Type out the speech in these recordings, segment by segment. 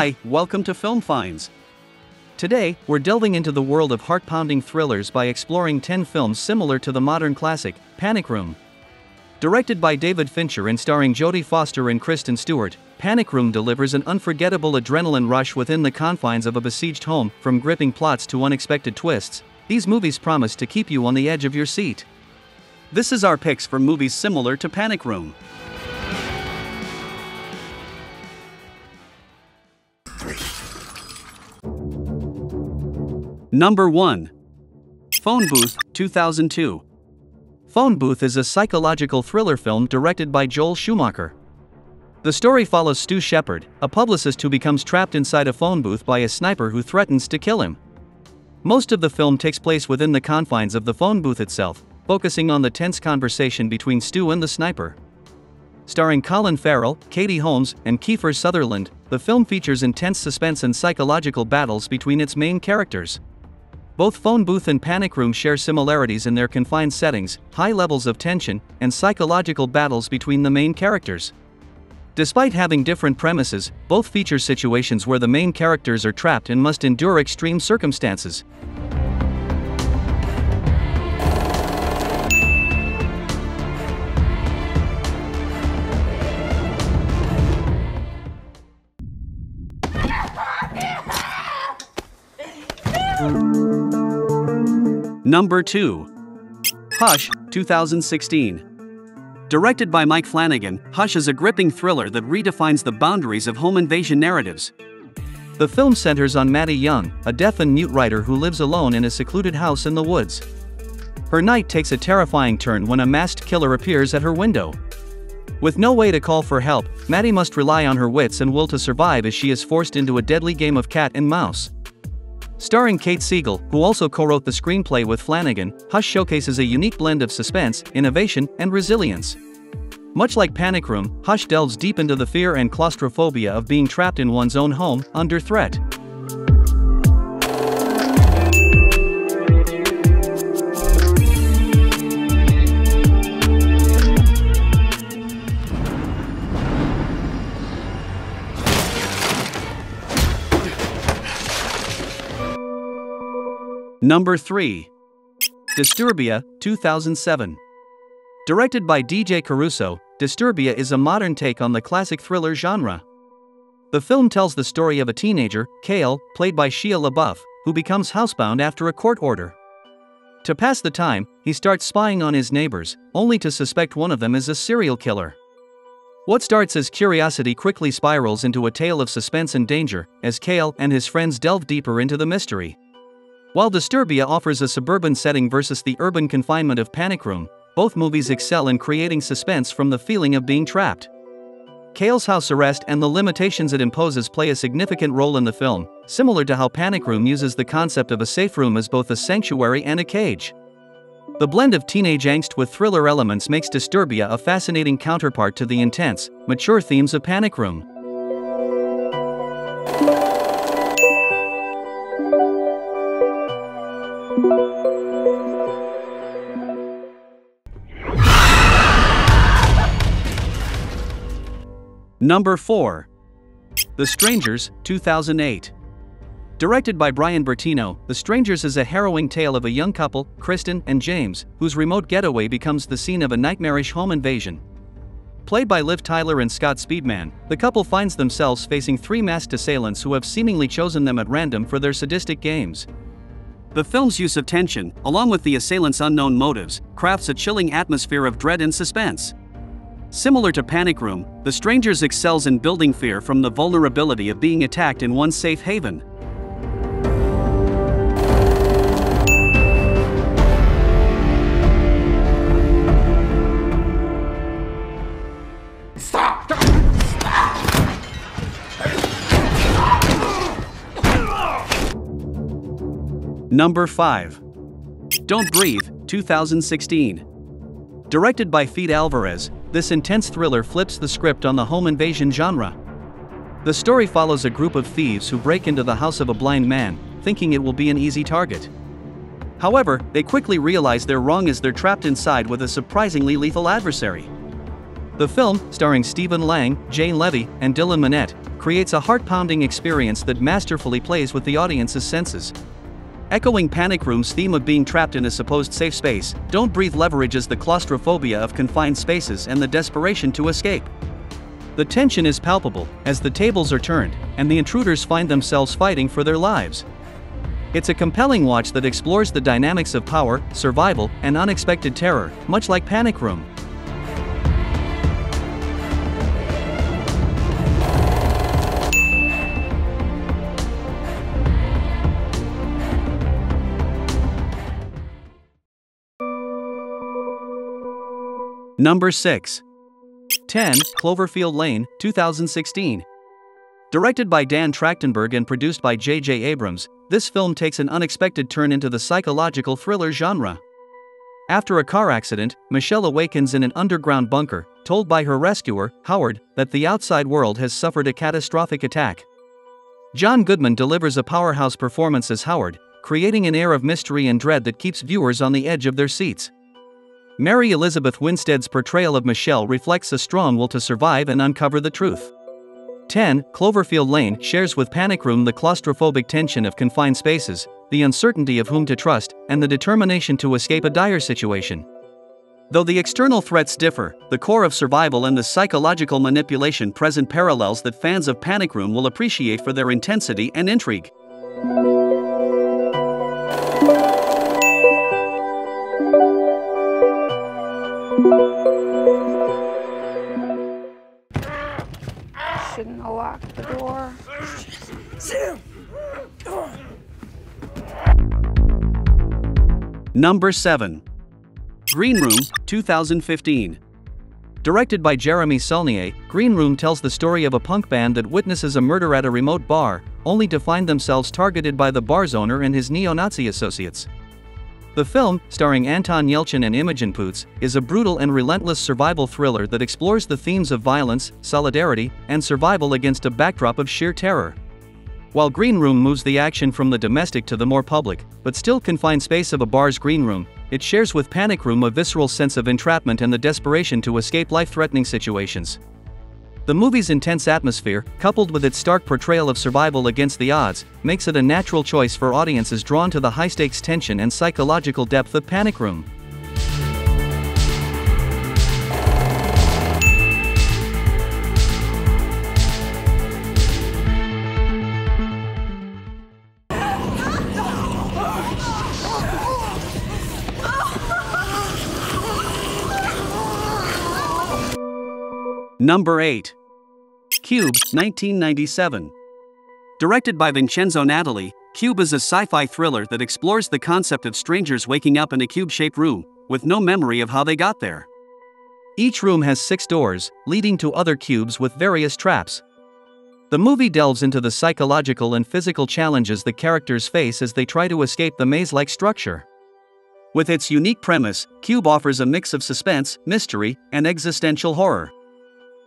Hi, welcome to Film Finds. Today, we're delving into the world of heart pounding thrillers by exploring 10 films similar to the modern classic, Panic Room. Directed by David Fincher and starring Jodie Foster and Kristen Stewart, Panic Room delivers an unforgettable adrenaline rush within the confines of a besieged home, from gripping plots to unexpected twists. These movies promise to keep you on the edge of your seat. This is our picks for movies similar to Panic Room. Number 1 Phone Booth, 2002. Phone Booth is a psychological thriller film directed by Joel Schumacher. The story follows Stu Shepard, a publicist who becomes trapped inside a phone booth by a sniper who threatens to kill him. Most of the film takes place within the confines of the phone booth itself, focusing on the tense conversation between Stu and the sniper. Starring Colin Farrell, Katie Holmes, and Kiefer Sutherland, the film features intense suspense and psychological battles between its main characters. Both Phone Booth and Panic Room share similarities in their confined settings, high levels of tension, and psychological battles between the main characters. Despite having different premises, both feature situations where the main characters are trapped and must endure extreme circumstances. Number 2. Hush, 2016. Directed by Mike Flanagan, Hush is a gripping thriller that redefines the boundaries of home invasion narratives. The film centers on Maddie Young, a deaf and mute writer who lives alone in a secluded house in the woods. Her night takes a terrifying turn when a masked killer appears at her window. With no way to call for help, Maddie must rely on her wits and will to survive as she is forced into a deadly game of cat and mouse. Starring Kate Siegel, who also co-wrote the screenplay with Flanagan, Hush showcases a unique blend of suspense, innovation, and resilience. Much like Panic Room, Hush delves deep into the fear and claustrophobia of being trapped in one's own home, under threat. Number 3. Disturbia, 2007. Directed by DJ Caruso, Disturbia is a modern take on the classic thriller genre. The film tells the story of a teenager, Kale, played by Shia LaBeouf, who becomes housebound after a court order. To pass the time, he starts spying on his neighbors, only to suspect one of them is a serial killer. What starts as curiosity quickly spirals into a tale of suspense and danger, as Kale and his friends delve deeper into the mystery. While Disturbia offers a suburban setting versus the urban confinement of Panic Room, both movies excel in creating suspense from the feeling of being trapped. Kale's house arrest and the limitations it imposes play a significant role in the film, similar to how Panic Room uses the concept of a safe room as both a sanctuary and a cage. The blend of teenage angst with thriller elements makes Disturbia a fascinating counterpart to the intense, mature themes of Panic Room. Number 4. The Strangers, 2008. Directed by Bryan Bertino, The Strangers is a harrowing tale of a young couple, Kristen and James, whose remote getaway becomes the scene of a nightmarish home invasion. Played by Liv Tyler and Scott Speedman, the couple finds themselves facing three masked assailants who have seemingly chosen them at random for their sadistic games. The film's use of tension, along with the assailants' unknown motives, crafts a chilling atmosphere of dread and suspense. Similar to Panic Room, The Strangers excels in building fear from the vulnerability of being attacked in one safe haven. Number 5. Don't Breathe, 2016. Directed by Fede Alvarez, this intense thriller flips the script on the home invasion genre. The story follows a group of thieves who break into the house of a blind man, thinking it will be an easy target. However, they quickly realize they're wrong as they're trapped inside with a surprisingly lethal adversary. The film, starring Stephen Lang, Jane Levy, and Dylan Minnette, creates a heart-pounding experience that masterfully plays with the audience's senses. Echoing Panic Room's theme of being trapped in a supposed safe space, Don't Breathe leverages the claustrophobia of confined spaces and the desperation to escape. The tension is palpable as the tables are turned and the intruders find themselves fighting for their lives. It's a compelling watch that explores the dynamics of power, survival, and unexpected terror, much like Panic Room. Number 6. 10. Cloverfield Lane, 2016. Directed by Dan Trachtenberg and produced by J.J. Abrams, this film takes an unexpected turn into the psychological thriller genre. After a car accident, Michelle awakens in an underground bunker, told by her rescuer, Howard, that the outside world has suffered a catastrophic attack. John Goodman delivers a powerhouse performance as Howard, creating an air of mystery and dread that keeps viewers on the edge of their seats. Mary Elizabeth Winstead's portrayal of Michelle reflects a strong will to survive and uncover the truth. 10. Cloverfield Lane shares with Panic Room the claustrophobic tension of confined spaces, the uncertainty of whom to trust, and the determination to escape a dire situation. Though the external threats differ, the core of survival and the psychological manipulation present parallels that fans of Panic Room will appreciate for their intensity and intrigue. Door. Number 7. Green Room, 2015. Directed by Jeremy Saulnier, Green Room tells the story of a punk band that witnesses a murder at a remote bar, only to find themselves targeted by the bar's owner and his neo Nazi associates. The film, starring Anton Yelchin and Imogen Poots, is a brutal and relentless survival thriller that explores the themes of violence, solidarity, and survival against a backdrop of sheer terror. While Green Room moves the action from the domestic to the more public, but still confined space of a bar's green room, it shares with Panic Room a visceral sense of entrapment and the desperation to escape life-threatening situations. The movie's intense atmosphere, coupled with its stark portrayal of survival against the odds, makes it a natural choice for audiences drawn to the high-stakes tension and psychological depth of Panic Room. Number 8. Cube, 1997. Directed by Vincenzo Natali, Cube is a sci fi thriller that explores the concept of strangers waking up in a cube shaped room, with no memory of how they got there. Each room has six doors, leading to other cubes with various traps. The movie delves into the psychological and physical challenges the characters face as they try to escape the maze like structure. With its unique premise, Cube offers a mix of suspense, mystery, and existential horror.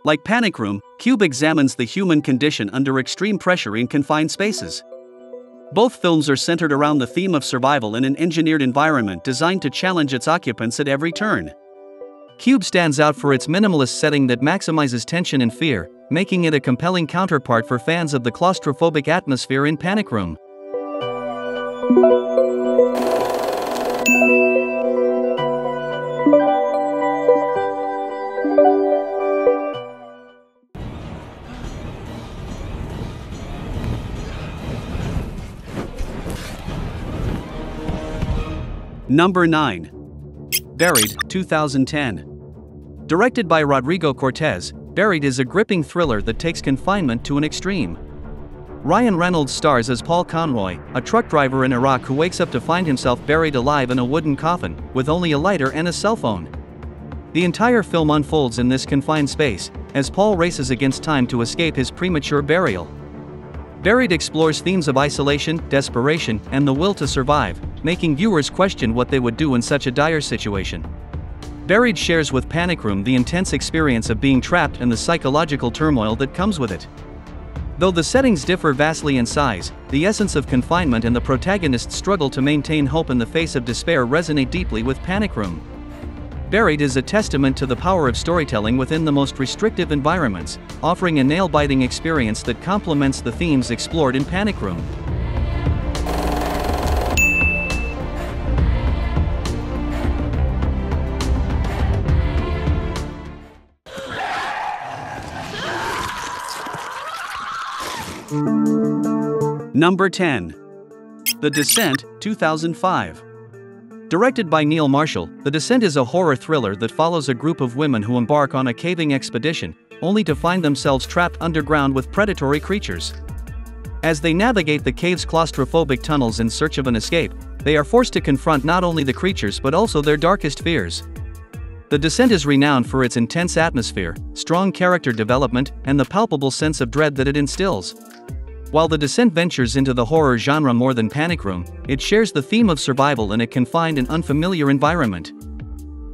Like Panic Room, Cube examines the human condition under extreme pressure in confined spaces. Both films are centered around the theme of survival in an engineered environment designed to challenge its occupants at every turn. Cube stands out for its minimalist setting that maximizes tension and fear, making it a compelling counterpart for fans of the claustrophobic atmosphere in Panic Room. Number 9. Buried, 2010. Directed by Rodrigo Cortés, Buried is a gripping thriller that takes confinement to an extreme. Ryan Reynolds stars as Paul Conroy, a truck driver in Iraq who wakes up to find himself buried alive in a wooden coffin, with only a lighter and a cell phone. The entire film unfolds in this confined space, as Paul races against time to escape his premature burial. Buried explores themes of isolation, desperation, and the will to survive, making viewers question what they would do in such a dire situation. Buried shares with Panic Room the intense experience of being trapped and the psychological turmoil that comes with it. Though the settings differ vastly in size, the essence of confinement and the protagonist's struggle to maintain hope in the face of despair resonate deeply with Panic Room. Buried is a testament to the power of storytelling within the most restrictive environments, offering a nail biting experience that complements the themes explored in Panic Room. Number 10. The Descent, 2005. Directed by Neil Marshall, The Descent is a horror thriller that follows a group of women who embark on a caving expedition, only to find themselves trapped underground with predatory creatures. As they navigate the cave's claustrophobic tunnels in search of an escape, they are forced to confront not only the creatures but also their darkest fears. The Descent is renowned for its intense atmosphere, strong character development, and the palpable sense of dread that it instills. While The Descent ventures into the horror genre more than Panic Room, it shares the theme of survival in a confined and unfamiliar environment.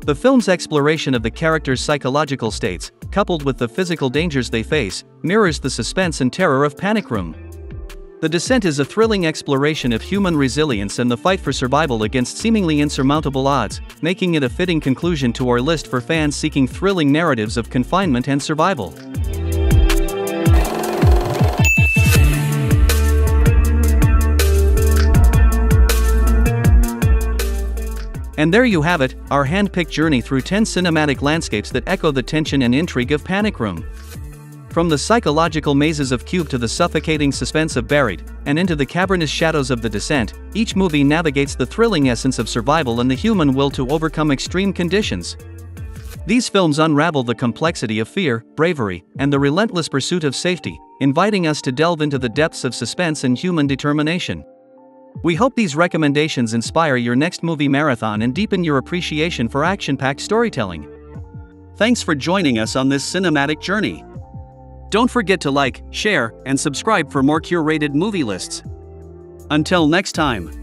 The film's exploration of the characters' psychological states, coupled with the physical dangers they face, mirrors the suspense and terror of Panic Room. The Descent is a thrilling exploration of human resilience and the fight for survival against seemingly insurmountable odds, making it a fitting conclusion to our list for fans seeking thrilling narratives of confinement and survival. And there you have it, our hand-picked journey through 10 cinematic landscapes that echo the tension and intrigue of Panic Room. From the psychological mazes of Cube to the suffocating suspense of Buried, and into the cavernous shadows of The Descent, each movie navigates the thrilling essence of survival and the human will to overcome extreme conditions. These films unravel the complexity of fear, bravery, and the relentless pursuit of safety, inviting us to delve into the depths of suspense and human determination. We hope these recommendations inspire your next movie marathon and deepen your appreciation for action packed storytelling. Thanks for joining us on this cinematic journey. Don't forget to like, share, and subscribe for more curated movie lists. Until next time.